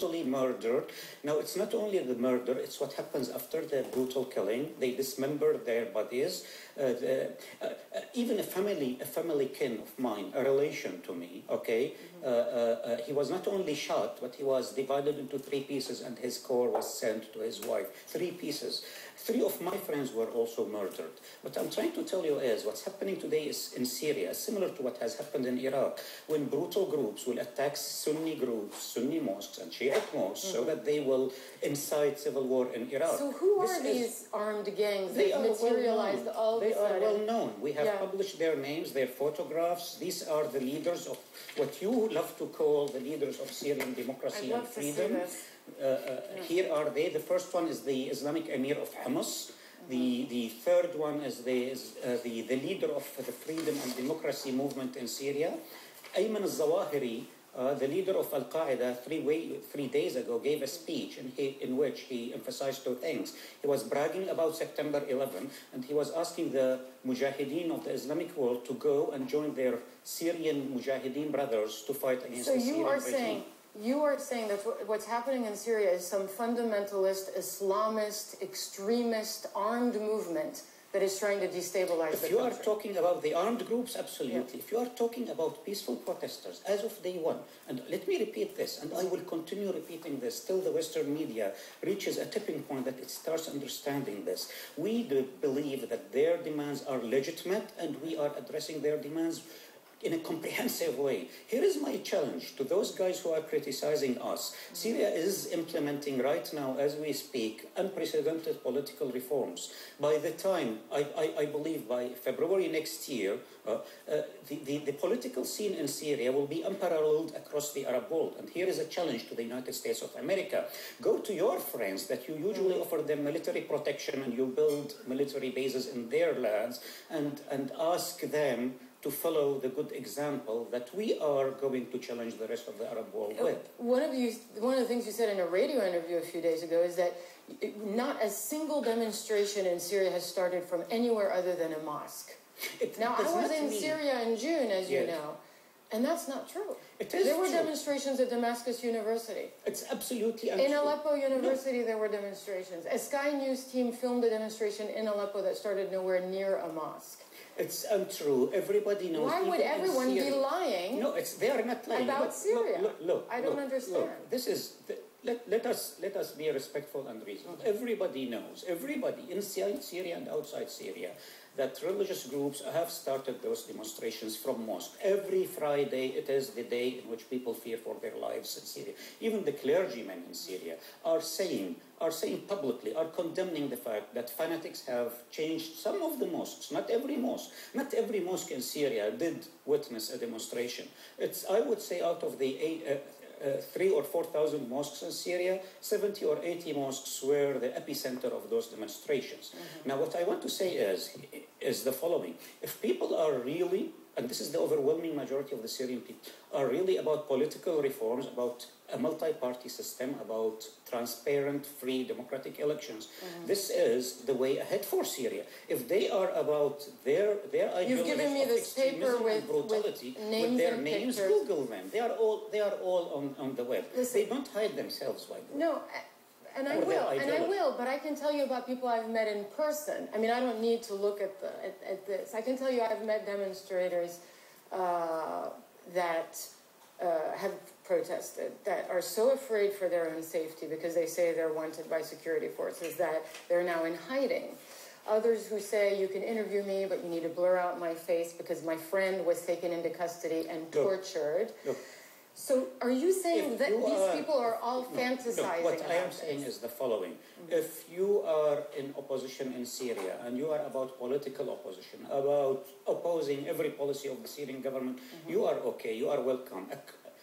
brutally murdered. Now, it's not only the murder, it's what happens after the brutal killing. They dismember their bodies. Uh, the, uh, uh, even a family, a family kin of mine, a relation to me, okay, Uh, uh, uh, he was not only shot, but he was divided into three pieces and his core was sent to his wife. Three pieces. Three of my friends were also murdered. What I'm trying to tell you is what's happening today is in Syria, similar to what has happened in Iraq, when brutal groups will attack Sunni groups, Sunni mosques and Shiite mosques, mm-hmm. so mm. that they will incite civil war in Iraq. So who this are these is, armed gangs that materialized well all They are well known. We have yeah. published their names, their photographs. These are the leaders of what you love to call the leaders of Syrian democracy and freedom. Uh, uh, here are they. The first one is the Islamic Emir of Hamas. The, the third one is, the, is uh, the, the leader of the freedom and democracy movement in Syria. Ayman al-Zawahiri, uh, the leader of Al Qaeda, three, way, three days ago, gave a speech in, he, in which he emphasized two things. He was bragging about September 11, and he was asking the mujahideen of the Islamic world to go and join their Syrian mujahideen brothers to fight against so the Syrian you are regime. saying you are saying that what's happening in Syria is some fundamentalist, Islamist, extremist, armed movement that is trying to destabilize if the you country. are talking about the armed groups, absolutely. Yeah. If you are talking about peaceful protesters, as of day one, and let me repeat this, and I will continue repeating this till the Western media reaches a tipping point that it starts understanding this. We do believe that their demands are legitimate, and we are addressing their demands in a comprehensive way. Here is my challenge to those guys who are criticizing us. Syria is implementing right now, as we speak, unprecedented political reforms. By the time, I, I, I believe by February next year, uh, uh, the, the, the, political scene in Syria will be unparalleled across the Arab world. And here is a challenge to the United States of America. Go to your friends that you usually offer them military protection and you build military bases in their lands and, and ask them to follow the good example that we are going to challenge the rest of the Arab world uh, with. One of you, one of the things you said in a radio interview a few days ago is that not a single demonstration in Syria has started from anywhere other than a mosque. It, now, I was in Syria in June, as yes. you know, and that's not true. It is there were true. demonstrations at Damascus University. It's absolutely untrue. In Aleppo University, no. there were demonstrations. A Sky News team filmed a demonstration in Aleppo that started nowhere near a mosque. It's untrue. Everybody knows. Why would everyone be lying? No, it's they are not lying. About look, Syria. Look, look, I don't understand. This is. The, let, let us let us be respectful and reasonable. Everybody knows. Everybody inside Syria and outside Syria that religious groups have started those demonstrations from mosque. Every Friday, it is the day in which people fear for their lives in Syria. Even the clergymen in Syria are saying, are saying publicly, are condemning the fact that fanatics have changed some of the mosques, not every mosque. Not every mosque in Syria did witness a demonstration. It's, I would say, out of the eight, uh, uh, three or 4,000 mosques in Syria, 70 or 80 mosques were the epicenter of those demonstrations. Mm-hmm. Now, what I want to say is, is the following. If people are really, and this is the overwhelming majority of the Syrian people, are really about political reforms, about a multi-party system, about transparent, free, democratic elections. Mm-hmm. This is the way ahead for Syria. If they are about their their You've given me this paper with, brutality, with, names with their and names, pictures. Google them. They are all they are all on, on the web. Listen, they don't hide themselves, by the way. No. And I will, and I will, but I can tell you about people I've met in person. I mean, I don't need to look at the at, at this. I can tell you I've met demonstrators uh, that uh, have protested that are so afraid for their own safety because they say they're wanted by security forces that they're now in hiding. Others who say you can interview me, but you need to blur out my face because my friend was taken into custody and tortured. So, are you saying if that you these are, people are all no, fantasizing? what I am saying is the following: mm-hmm. If you are in opposition in Syria and you are about political opposition, about opposing every policy of the Syrian government, mm-hmm. you are okay. You are welcome.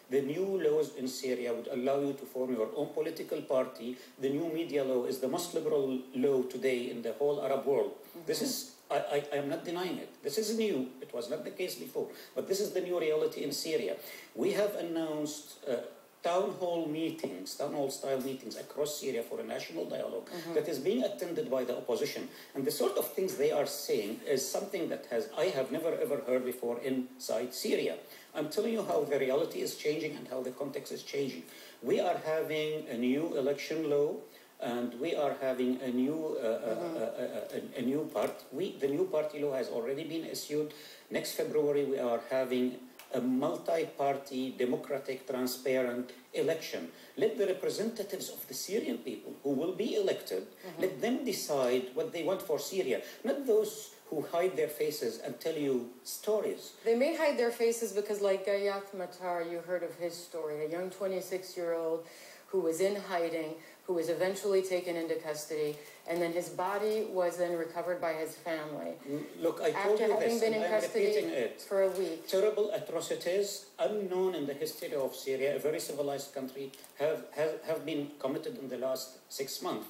The new laws in Syria would allow you to form your own political party. The new media law is the most liberal law today in the whole Arab world. Mm-hmm. This is I, I, I, am not denying it. This is new. It was not the case before. But this is the new reality in Syria. We have announced uh, town hall meetings, town hall style meetings across Syria for a national dialog mm-hmm. that is being attended by the opposition. And the sort of things they are saying is something that has I have never ever heard before inside Syria. I'm telling you how the reality is changing and how the context is changing. We are having a new election law and we are having a new uh, mm-hmm. uh, a, a, new part. We the new party law has already been issued. Next February we are having a multi-party, democratic, transparent election. Let the representatives of the Syrian people who will be elected, mm-hmm. let them decide what they want for Syria, not those who hide their faces and tell you stories. They may hide their faces because, like Ghiyath Matar, you heard of his story, a young 26-year-old who was in hiding, who was eventually taken into custody, and then his body was then recovered by his family. Look, I told After you having this, been in I'm custody for a week. Terrible atrocities, unknown in the history of Syria, a very civilized country, have, have, have been committed in the last six months.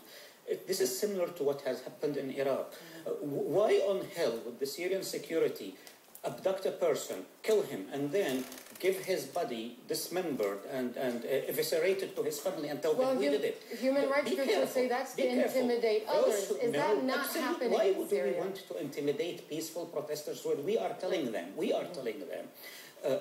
This is similar to what has happened in Iraq. Uh, why on hell would the Syrian security abduct a person, kill him, and then give his body dismembered and, and uh, eviscerated to his family and tell well, them we did it. Human rights groups would say that's to intimidate others. Is that not happening Why would we want to intimidate peaceful protesters when we are telling them, we are telling them, uh,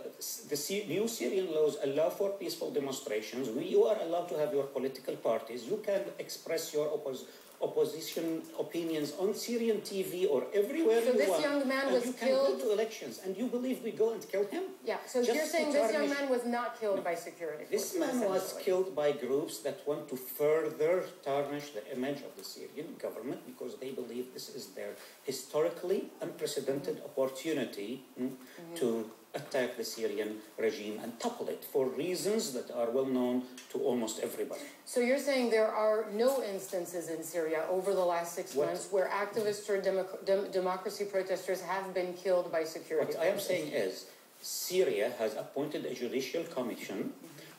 the new Syrian laws allow for peaceful demonstrations. We, you are allowed to have your political parties. You can express your opposition opposition opinions on Syrian TV or everywhere so you this want. young man and was you killed. can go to elections, and you believe we go and kill him? Yeah. So Just you're saying this young man was not killed no. by security. This man was killed by groups that want to further tarnish the image of the Syrian government because they believe this is their historically unprecedented opportunity mm, mm-hmm. to attack the Syrian regime and topple it for reasons that are well known to almost everybody. So you're saying there are no instances in Syria over the last six what? months where activists or democ- dem- democracy protesters have been killed by security? What I am saying is Syria has appointed a judicial commission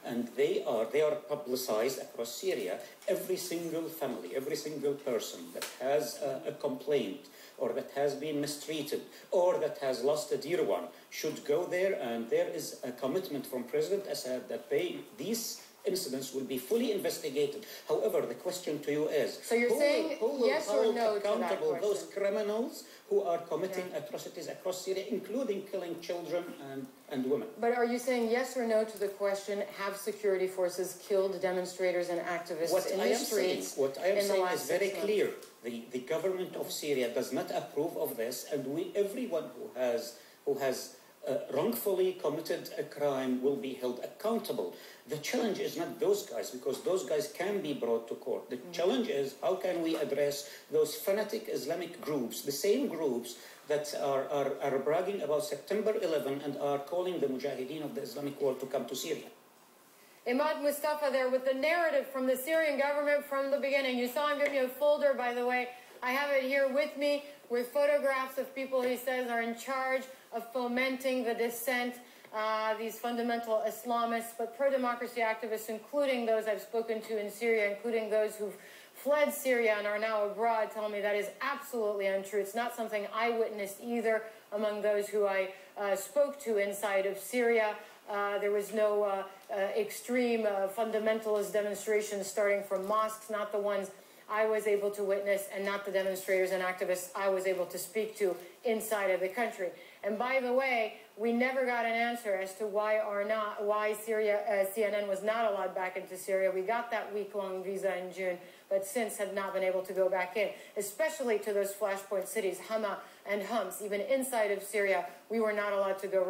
and they are they are publicized across Syria. Every single family, every single person that has a, a complaint or that has been mistreated or that has lost a dear one should go there and there is a commitment from President Assad that they, these incidents will be fully investigated. However, the question to you is so you're who saying will, who will yes hold or no accountable those criminals who are committing yeah. atrocities across Syria, including killing children and, and women. But are you saying yes or no to the question have security forces killed demonstrators and activists what in I the streets? Saying, what I am saying is very clear. The, the government of Syria does not approve of this, and we, everyone who has, who has uh, wrongfully committed a crime will be held accountable. The challenge is not those guys, because those guys can be brought to court. The mm-hmm. challenge is how can we address those fanatic Islamic groups, the same groups that are, are, are bragging about September 11 and are calling the Mujahideen of the Islamic world to come to Syria. Imad Moustapha there with the narrative from the Syrian government from the beginning. You saw him give me a folder, by the way. I have it here with me with photographs of people he says are in charge of fomenting the dissent, uh, these fundamental Islamists, but pro-democracy activists, including those I've spoken to in Syria, including those who've fled Syria and are now abroad, tell me that is absolutely untrue. It's not something I witnessed either among those who I uh, spoke to inside of Syria. Uh, there was no uh, uh, extreme uh, fundamentalist demonstrations starting from mosques, not the ones I was able to witness, and not the demonstrators and activists I was able to speak to inside of the country. And by the way, we never got an answer as to why or not why Syria uh, CNN was not allowed back into Syria. We got that week-long visa in June, but since have not been able to go back in, especially to those flashpoint cities, Hama and Homs. Even inside of Syria, we were not allowed to go.